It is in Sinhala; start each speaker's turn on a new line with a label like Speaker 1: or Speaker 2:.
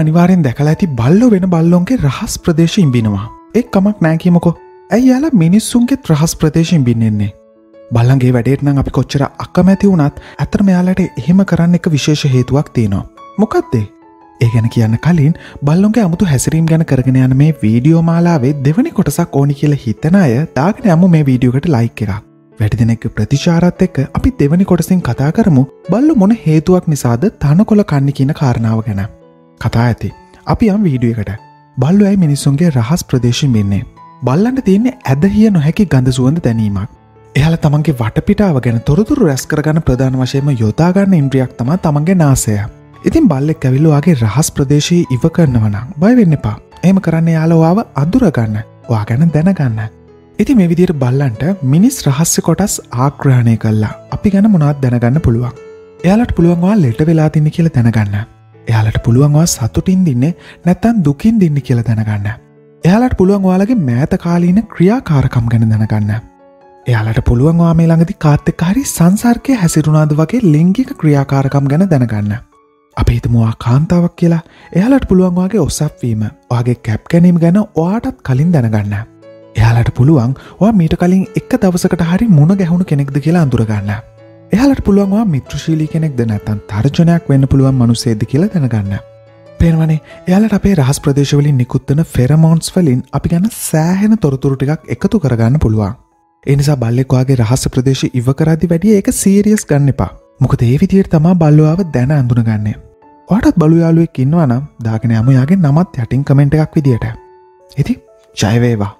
Speaker 1: අනිවාරෙන් දැකලා ඇති බල්ලො වෙන බල්ලොන්ගේ රහස් ප්‍රදේශ ඉම්බිනවා එක් කමක් නෑකීමකෝ ඇයි යාලා මිනිස්සුන්ගේ රහස් ප්‍රදේශයෙන් බින්නෙන්නේ බල්ලන්ගේ වැඩේට නම් අපි කොච්චර අකමැති වුණත් ඇතර මෙයාලට එහෙම කරන්න එක විශේෂ හේතුවක් තියෙනවා. මොකක්දේ ඒ ගැන කියන්න කලින් බල්ලොන්ගේ අමුතු හැසිරීම් ගැන කරගෙන යන මේ වීඩියෝ මාලාවේ දෙවනි කොටසක් ඕනි කියල හිතන අය දාගෙන යමු මේ වීඩියෝකට ලයික් එකක්. වැඩි දෙනෙක් ප්‍රතිචාරත් එක්ක අපි දෙවනි කොටසින් කතා කරමු බල්ලු මොන හේතුවක් නිසාද තනකොල කන්න කියන කාරණාව ගැන. කතා ඇති. අපි යම් වීඩියකට බල්ලු ඇයි මිනිස්සුන්ගේ රහස් ප්‍රදේශයෙන් වෙන්නේ? බල්ලන්න තියන්නේ ඇදහිය නොහැකි ගඳ සුවඳ දැනීමක් එහල තමන්ගේ වටපිටාව ගැන තොරතුරු රැස් කරගන්න ප්‍රධාන වශයම යොදාගන්න ඉන්ද්‍රියක් තම තමන්ගේ නාසය. ඉතින් බල්ලෙක් ඇවිල්ලවාගේ රහස් ප්‍රදේශයේ ඉව කරනවනම් බයවෙන්න එපා. එම කරන්න යාලෝවාව අදුරගන්න වා ගැන දැනගන්න ඉති මේ විදිර බල්ලන්ට මිනිස් රහස්්‍ය කොටස් ආග්‍රහණය කල්ලා අපි ගැන මොනාත් දැනගන්න පුළුවන්? එයාලට පුළුවන්වා ලෙට වෙලා තින්න කියල දැනගන්න. එයාලට පුළුවන්වා සතුටින් දින්නේ නැත්තන් දුකින් දින්න කියල දැනගන්න එයාලට පුළුවන් වාලගේ මෑත කාලීන ක්‍රියාකාරකම් ගැන දැනගන්න එයාලට පුළුවන්වා මේ ළඟදි කාත්තෙක් හරි සංසර්කය හැසිරුණාද වගේ ලිංගික ක්‍රියාකාරකම් ගැන දැනගන්න අපි හිතමවා කාන්තාවක් කියලා එයාලට පුළුවන්වාගේ ඔස්සක්වීම වගේ කැප් ගැනීම ගැන ඔයාටත් කලින් දැනගන්න. එයාලට පුළුවන් වා මීට කලින් එක් දවසකට හරි මුණ ගැහුණු කෙනෙක්ද කියලා අඳුරගන්න. එයාලට පුළුවන්වා මිත්‍රශීලී කෙනෙක්ද නැතන් තර්ජනයක් වෙන්න පුළුවන් මනුසේද කියලා දැනගන්න. පේනවනේ එයාලට අපේ රහස් ප්‍රදේශවලින් නිකුත්තන ෆෙරමෝන්ස් වලින් අපි ගැන සෑහෙන තොරතුරු ටිකක් එකතු කරගන්න පුළුවන්. එනිසා බල්ලෙක්වාගේ රහස ප්‍රදේශ ඉවකරදි වැඩිය එක සීරියස් ගන්න එපා මොකද ඒ විදියට තමා බල්ලුවාව දැන අඳුනගන්නේ ඔටත් බලු යාලුවෙක් ඉන්නවා නම් දාගෙන යමයාගේ නමත් යටින් කමෙන්ට් එකක් විදියට. ඉති ජයවේවා